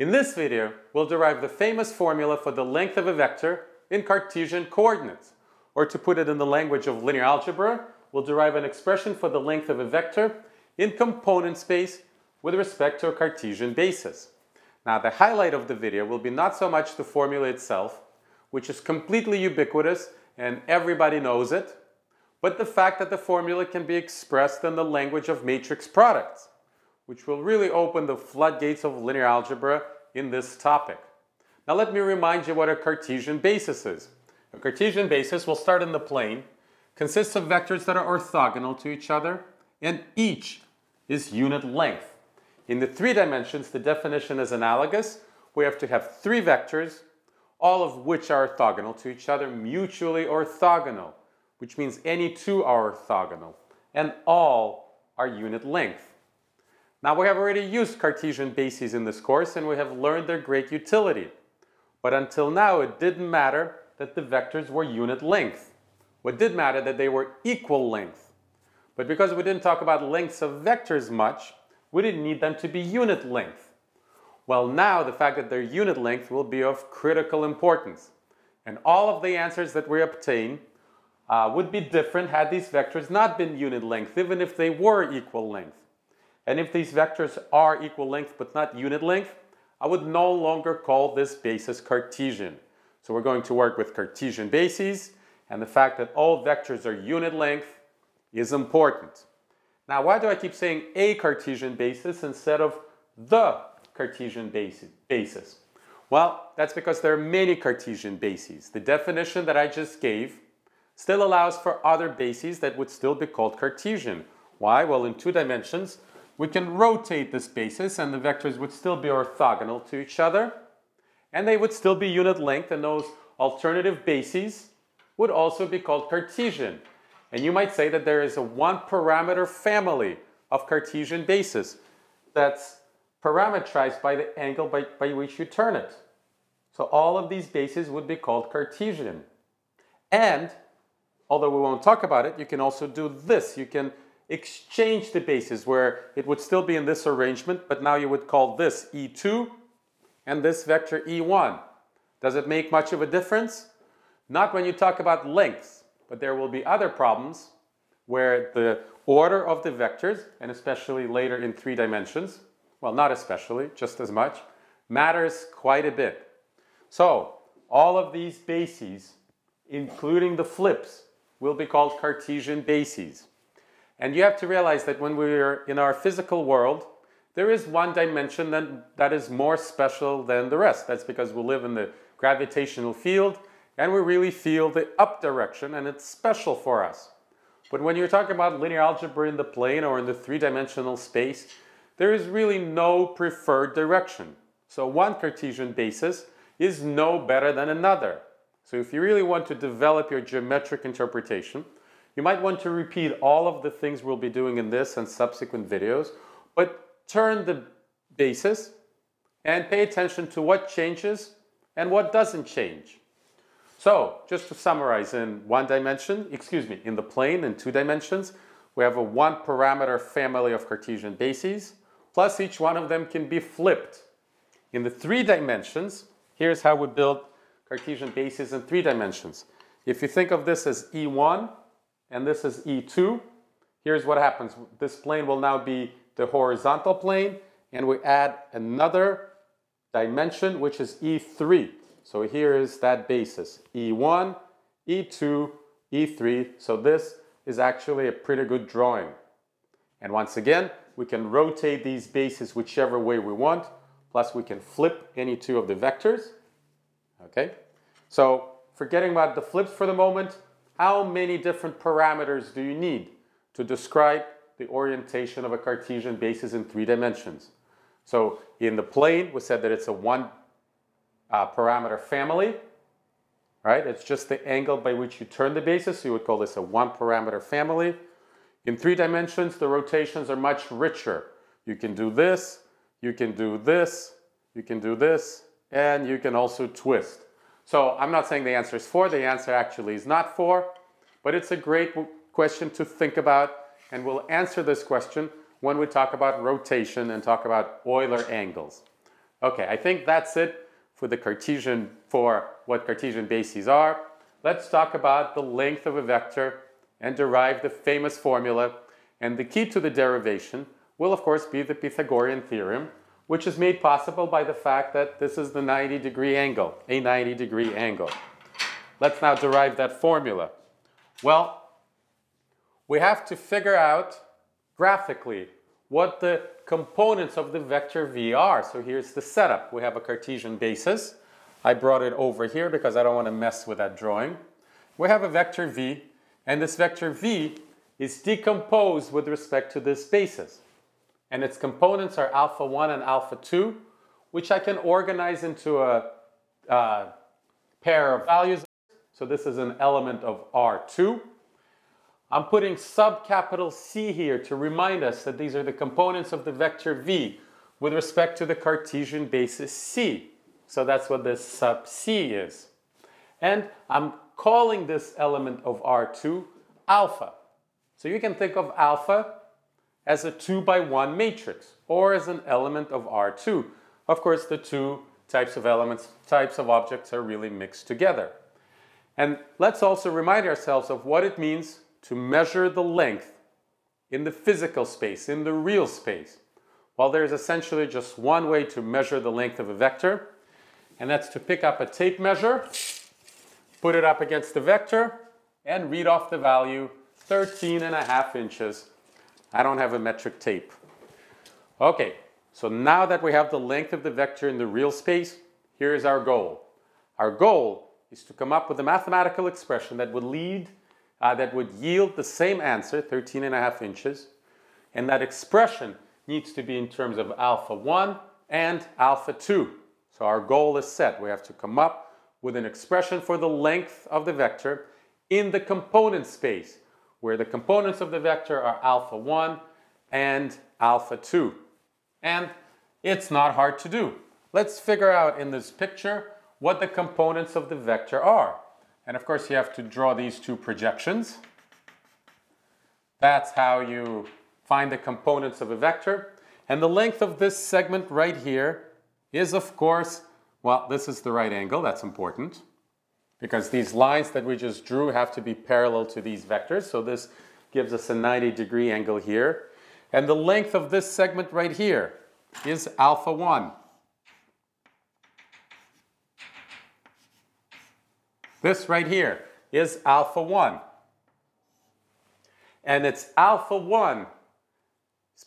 In this video, we'll derive the famous formula for the length of a vector in Cartesian coordinates. Or to put it in the language of linear algebra, we'll derive an expression for the length of a vector in component space with respect to a Cartesian basis. Now the highlight of the video will be not so much the formula itself, which is completely ubiquitous and everybody knows it, but the fact that the formula can be expressed in the language of matrix products, which will really open the floodgates of linear algebra in this topic. Now let me remind you what a Cartesian basis is. A Cartesian basis will start in the plane, consists of vectors that are orthogonal to each other, and each is unit length. In the three dimensions, the definition is analogous. We have to have three vectors, all of which are orthogonal to each other, mutually orthogonal, which means any two are orthogonal, and all are unit length. Now we have already used Cartesian bases in this course and we have learned their great utility. But until now it didn't matter that the vectors were unit length. What did matter that they were equal length. But because we didn't talk about lengths of vectors much, we didn't need them to be unit length. Well, now the fact that they're unit length will be of critical importance. And all of the answers that we obtain uh, would be different had these vectors not been unit length, even if they were equal length. And if these vectors are equal length but not unit length, I would no longer call this basis Cartesian. So we're going to work with Cartesian bases, and the fact that all vectors are unit length is important. Now, why do I keep saying a Cartesian basis instead of the Cartesian basis? Well, that's because there are many Cartesian bases. The definition that I just gave still allows for other bases that would still be called Cartesian. Why? Well, in two dimensions, we can rotate this basis and the vectors would still be orthogonal to each other and they would still be unit length and those alternative bases would also be called Cartesian. And you might say that there is a one parameter family of Cartesian bases that's parameterized by the angle by, by which you turn it. So all of these bases would be called Cartesian. And, although we won't talk about it, you can also do this. You can exchange the bases where it would still be in this arrangement, but now you would call this E2 and this vector E1. Does it make much of a difference? Not when you talk about lengths. But there will be other problems where the order of the vectors, and especially later in three dimensions, well, not especially, just as much, matters quite a bit. So, all of these bases, including the flips, will be called Cartesian bases. And you have to realize that when we're in our physical world, there is one dimension that, that is more special than the rest. That's because we live in the gravitational field and we really feel the up direction and it's special for us. But when you're talking about linear algebra in the plane or in the three-dimensional space, there is really no preferred direction. So one Cartesian basis is no better than another. So if you really want to develop your geometric interpretation, you might want to repeat all of the things we'll be doing in this and subsequent videos, but turn the basis and pay attention to what changes and what doesn't change. So just to summarize in one dimension, excuse me, in the plane in two dimensions, we have a one parameter family of Cartesian bases, plus each one of them can be flipped. In the three dimensions, here's how we build Cartesian bases in three dimensions. If you think of this as E1 and this is E2, here's what happens. This plane will now be the horizontal plane and we add another dimension which is E3. So here is that basis, E1, E2, E3. So this is actually a pretty good drawing. And once again, we can rotate these bases whichever way we want, plus we can flip any two of the vectors. Okay, so forgetting about the flips for the moment, how many different parameters do you need to describe the orientation of a Cartesian basis in three dimensions? So in the plane, we said that it's a one uh, parameter family, right? It's just the angle by which you turn the basis. So you would call this a one parameter family. In three dimensions, the rotations are much richer. You can do this, you can do this, you can do this, and you can also twist. So I'm not saying the answer is four, the answer actually is not four, but it's a great question to think about, and we'll answer this question when we talk about rotation and talk about Euler angles. Okay, I think that's it for the Cartesian, for what Cartesian bases are. Let's talk about the length of a vector and derive the famous formula. And the key to the derivation will of course be the Pythagorean theorem, which is made possible by the fact that this is the 90 degree angle, a 90 degree angle. Let's now derive that formula. Well, we have to figure out graphically what the components of the vector v are. So here's the setup. We have a Cartesian basis. I brought it over here because I don't want to mess with that drawing. We have a vector v, and this vector v is decomposed with respect to this basis. And its components are alpha 1 and alpha 2, which I can organize into a, a pair of values. So this is an element of R2. I'm putting subcapital C here to remind us that these are the components of the vector v with respect to the Cartesian basis C. So that's what this sub C is. And I'm calling this element of R2 alpha. So you can think of alpha as a 2 by 1 matrix or as an element of R2. Of course, the two types of elements, types of objects are really mixed together. And let's also remind ourselves of what it means to measure the length in the physical space, in the real space. Well, there's essentially just one way to measure the length of a vector, and that's to pick up a tape measure, put it up against the vector, and read off the value 13 and a half inches. I don't have a metric tape. Okay, so now that we have the length of the vector in the real space, here's our goal. Our goal is to come up with a mathematical expression that would lead uh, that would yield the same answer, 13 and a half inches. And that expression needs to be in terms of alpha 1 and alpha 2. So our goal is set. We have to come up with an expression for the length of the vector in the component space, where the components of the vector are alpha 1 and alpha 2. And it's not hard to do. Let's figure out in this picture what the components of the vector are. And of course, you have to draw these two projections. That's how you find the components of a vector. And the length of this segment right here is, of course, well, this is the right angle. That's important because these lines that we just drew have to be parallel to these vectors. So this gives us a 90 degree angle here. And the length of this segment right here is alpha 1. This right here is alpha 1. And it's alpha 1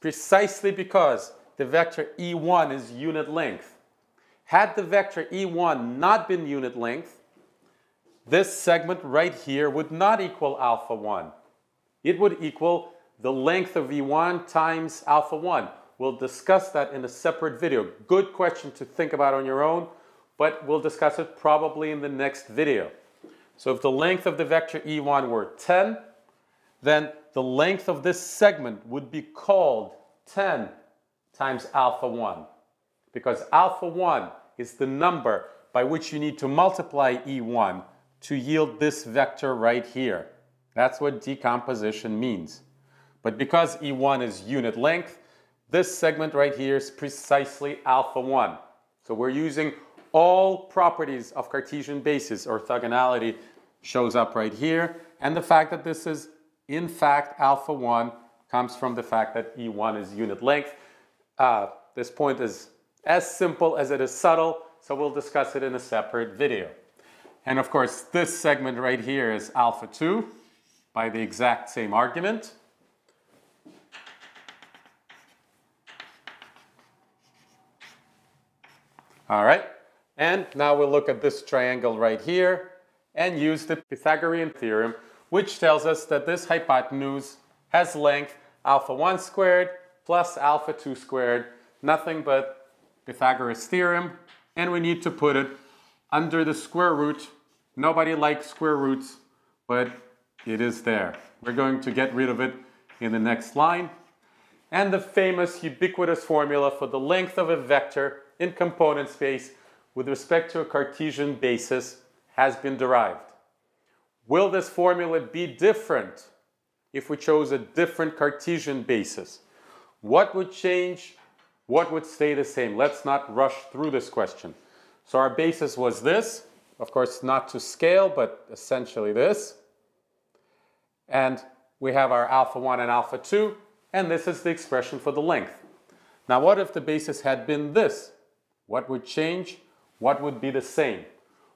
precisely because the vector E1 is unit length. Had the vector E1 not been unit length, this segment right here would not equal alpha 1. It would equal the length of E1 times alpha 1. We'll discuss that in a separate video. Good question to think about on your own, but we'll discuss it probably in the next video. So if the length of the vector E1 were 10, then the length of this segment would be called 10 times alpha 1. Because alpha 1 is the number by which you need to multiply E1 to yield this vector right here. That's what decomposition means. But because E1 is unit length, this segment right here is precisely alpha 1. So we're using all properties of Cartesian basis, orthogonality, shows up right here. And the fact that this is in fact alpha 1 comes from the fact that E1 is unit length. Uh, this point is as simple as it is subtle, so we'll discuss it in a separate video. And of course, this segment right here is alpha 2 by the exact same argument. All right, and now we'll look at this triangle right here and use the Pythagorean theorem, which tells us that this hypotenuse has length alpha 1 squared plus alpha 2 squared, nothing but Pythagoras theorem, and we need to put it under the square root. Nobody likes square roots, but it is there. We're going to get rid of it in the next line. And the famous ubiquitous formula for the length of a vector in component space with respect to a Cartesian basis has been derived. Will this formula be different if we chose a different Cartesian basis? What would change what would stay the same? Let's not rush through this question. So our basis was this, of course not to scale, but essentially this. And we have our alpha 1 and alpha 2, and this is the expression for the length. Now what if the basis had been this? What would change? What would be the same?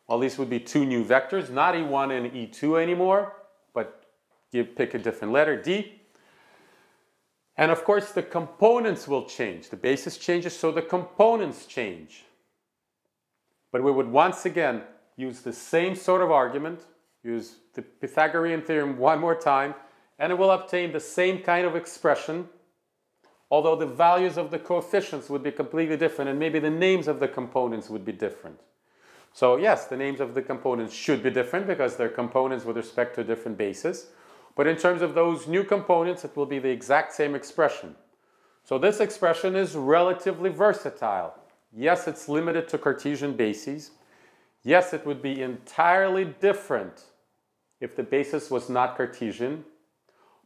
Well, these would be two new vectors, not E1 and E2 anymore, but you pick a different letter, D. And of course, the components will change. The basis changes, so the components change. But we would once again use the same sort of argument, use the Pythagorean theorem one more time, and it will obtain the same kind of expression, although the values of the coefficients would be completely different, and maybe the names of the components would be different. So yes, the names of the components should be different because they're components with respect to a different basis. But in terms of those new components, it will be the exact same expression. So this expression is relatively versatile. Yes, it's limited to Cartesian bases. Yes, it would be entirely different if the basis was not Cartesian,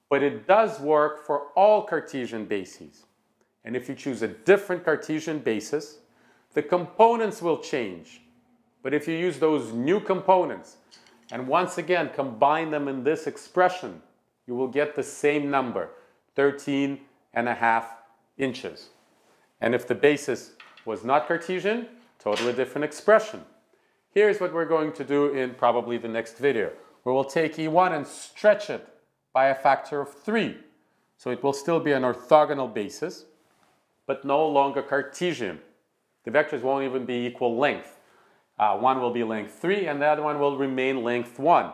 but it does work for all Cartesian bases. And if you choose a different Cartesian basis, the components will change. But if you use those new components, and once again combine them in this expression, you will get the same number, 13 and a half inches. And if the basis was not Cartesian, totally different expression. Here's what we're going to do in probably the next video, where we'll take E1 and stretch it by a factor of 3. So it will still be an orthogonal basis, but no longer Cartesian. The vectors won't even be equal length. Uh, one will be length 3 and the other one will remain length 1.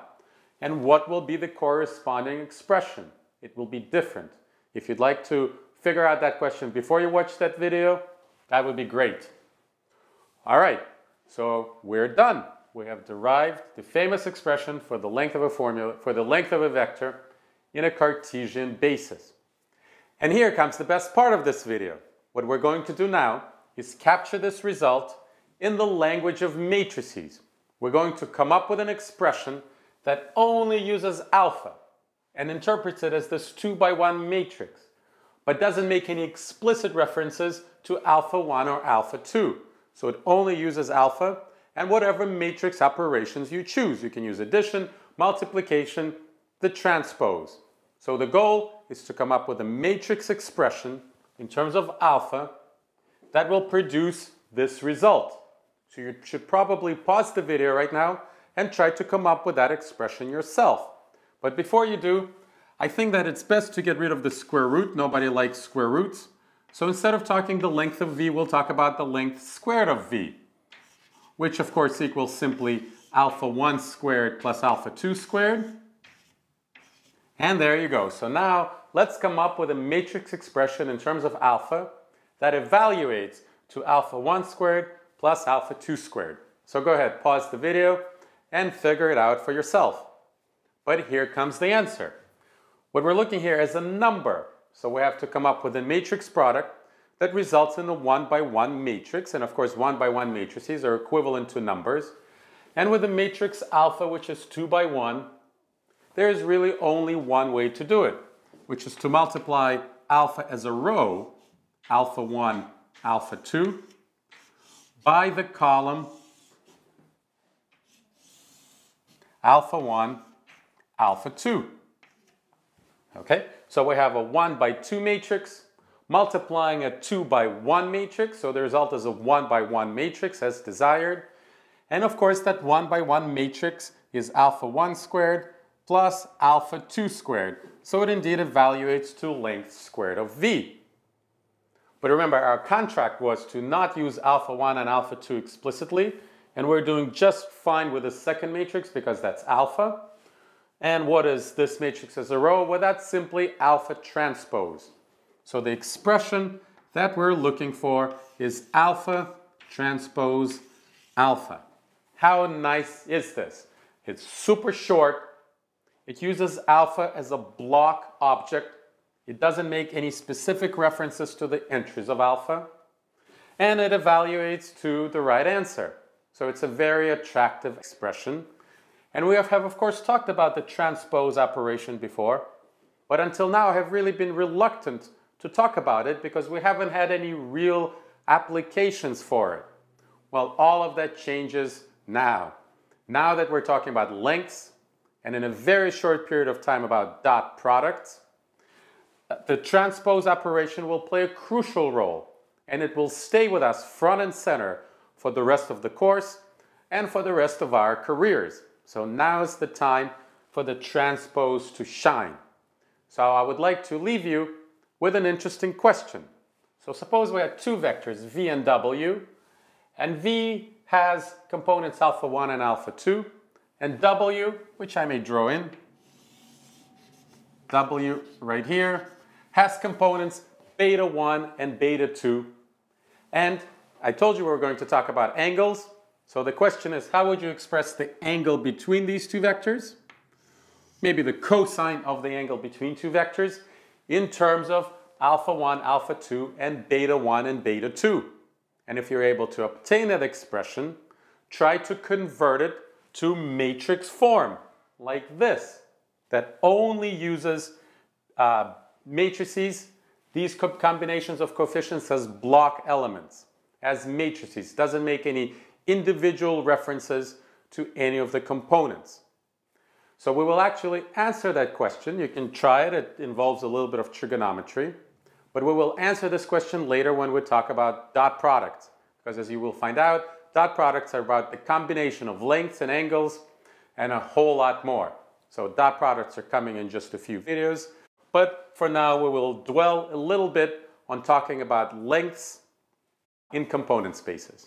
And what will be the corresponding expression? It will be different. If you'd like to figure out that question before you watch that video, that would be great. All right, so we're done. We have derived the famous expression for the length of a formula, for the length of a vector in a Cartesian basis. And here comes the best part of this video. What we're going to do now is capture this result in the language of matrices. We're going to come up with an expression that only uses alpha and interprets it as this 2 by 1 matrix, but doesn't make any explicit references to alpha 1 or alpha 2. So it only uses alpha and whatever matrix operations you choose. You can use addition, multiplication, the transpose. So the goal is to come up with a matrix expression in terms of alpha that will produce this result. So you should probably pause the video right now and try to come up with that expression yourself. But before you do, I think that it's best to get rid of the square root. Nobody likes square roots. So instead of talking the length of v, we'll talk about the length squared of v, which of course equals simply alpha 1 squared plus alpha 2 squared. And there you go. So now let's come up with a matrix expression in terms of alpha that evaluates to alpha 1 squared plus alpha 2 squared. So go ahead, pause the video and figure it out for yourself. But here comes the answer. What we're looking here is a number. So we have to come up with a matrix product that results in a one by one matrix. And of course, one by one matrices are equivalent to numbers. And with the matrix alpha, which is two by one, there is really only one way to do it, which is to multiply alpha as a row, alpha 1, alpha 2, by the column alpha 1, alpha 2. Okay, so we have a 1 by 2 matrix multiplying a 2 by 1 matrix, so the result is a 1 by 1 matrix as desired. And of course that 1 by 1 matrix is alpha 1 squared plus alpha 2 squared. So it indeed evaluates to length squared of v. But remember, our contract was to not use alpha 1 and alpha 2 explicitly, and we're doing just fine with the second matrix because that's alpha. And what is this matrix as a row? Well, that's simply alpha transpose. So the expression that we're looking for is alpha transpose alpha. How nice is this? It's super short. It uses alpha as a block object it doesn't make any specific references to the entries of alpha. And it evaluates to the right answer. So it's a very attractive expression. And we have, have, of course, talked about the transpose operation before. But until now, I have really been reluctant to talk about it because we haven't had any real applications for it. Well, all of that changes now. Now that we're talking about lengths, and in a very short period of time about dot products, the transpose operation will play a crucial role and it will stay with us front and center for the rest of the course and for the rest of our careers. So now is the time for the transpose to shine. So I would like to leave you with an interesting question. So suppose we have two vectors, v and w, and v has components alpha 1 and alpha 2, and w, which I may draw in, w right here, has components beta 1 and beta 2. And I told you we were going to talk about angles. So the question is, how would you express the angle between these two vectors? Maybe the cosine of the angle between two vectors in terms of alpha 1, alpha 2, and beta 1 and beta 2. And if you're able to obtain that expression, try to convert it to matrix form, like this, that only uses uh, matrices, these co combinations of coefficients as block elements, as matrices, doesn't make any individual references to any of the components. So we will actually answer that question. You can try it. It involves a little bit of trigonometry. But we will answer this question later when we talk about dot products. Because as you will find out, dot products are about the combination of lengths and angles and a whole lot more. So dot products are coming in just a few videos. But for now, we will dwell a little bit on talking about lengths in component spaces.